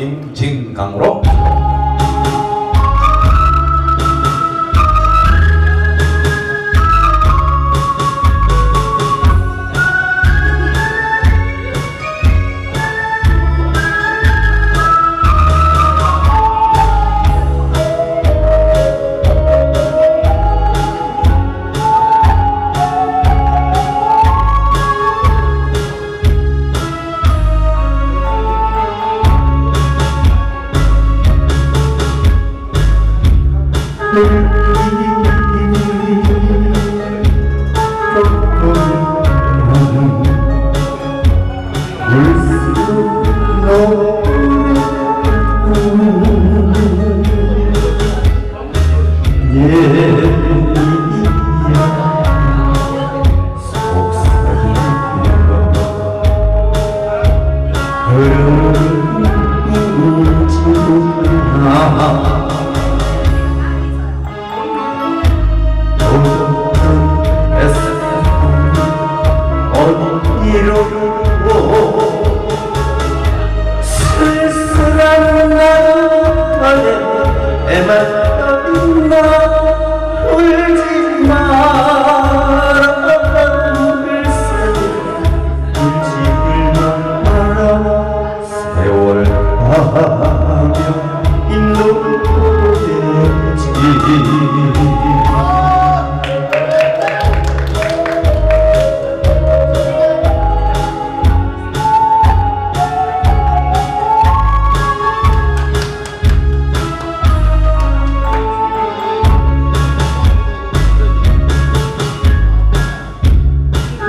임진강으로 어디로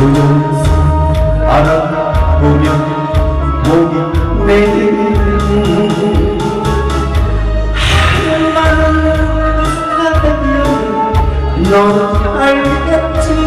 효용사 알아보면 목이 내리는 하나는 사랑이야 넌 알겠지